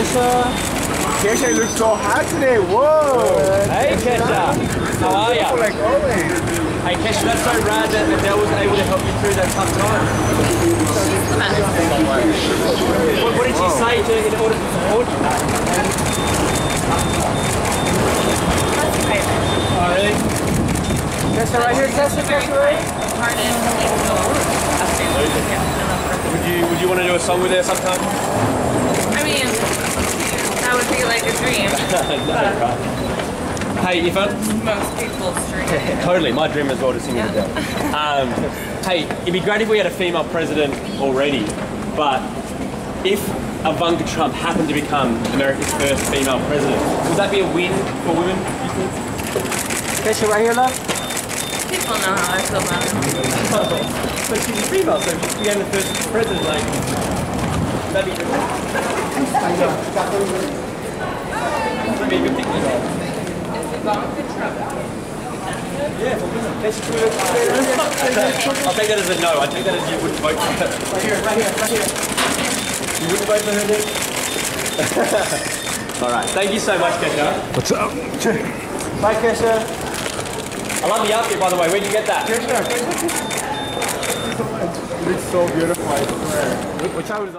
Kesha looks so hot today. Whoa. Hey Kesha, how are ya? Like always. Hey Kesha, that's so rad that Adele was able to help you through that tough time. What, what did she say to in order to support you? Oh really? Kesha right here. Kesha, Kesha right Would you would you want to do a song with her sometime? I mean, that would be like a dream. no, right. Hey, Ifan. Most people's dream. Totally, my dream as well to sing with Adele. Um, hey, it'd be great if we had a female president already, but if Ivanka Trump happened to become America's first female president, would that be a win for women? You think? Kesha right here, love. People know how I feel about it. But she's a female, so if she became the first president, like, that'd be good. That'd be a good thing. Yeah, for women. Let's do it. I'll take that as a no. I take that as you wouldn't vote for her. Right here, right here, right here. You wouldn't vote for her, Nick? All right. Thank you so much, Kesha. What's up? Bye, Kesha. I love the outfit, by the way. Where'd you get that? Kesha. It looks so beautiful, I swear. Which I was.